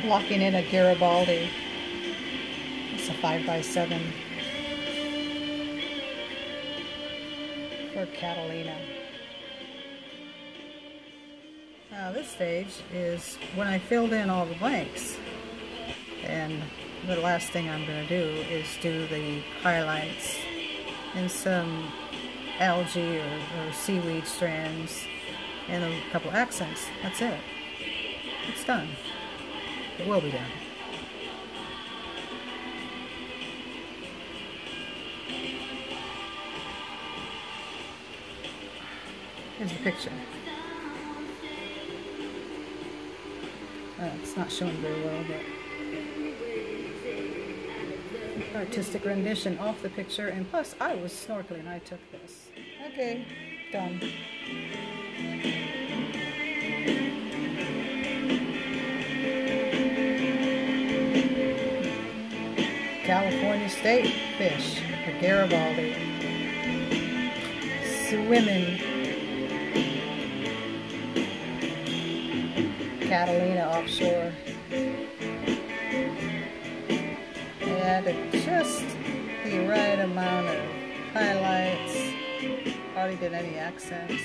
blocking in a Garibaldi. It's a 5x7 for Catalina. Now this stage is when I filled in all the blanks. And the last thing I'm going to do is do the highlights and some algae or, or seaweed strands and a couple accents. That's it. It's done. It will be done. Here's the picture. Uh, it's not showing very well, but artistic rendition off the picture. And plus, I was snorkeling. I took this. Okay, done. California State fish, the Garibaldi. Swimming. Catalina offshore. And just the right amount of highlights. Hardly did any accents.